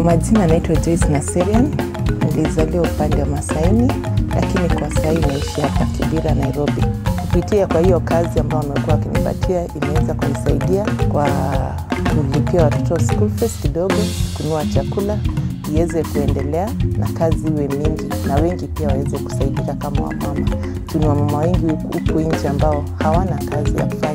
Kwa majina naitwa Joyce Naserian, nilizaliwa upande wa Masaini, lakini kwa sasa hivi naishi hapa kibira Nairobi. Kupitia kwa hiyo kazi ambayo wamekuwa wakinipatia imeweza kunisaidia kwa kulipia watoto school fees kidogo, kununua chakula iweze kuendelea na kazi iwe mingi na wengi pia waweze kusaidika kama wamama. Tuna wamama wengi huku nje ambao hawana kazi ya kufanya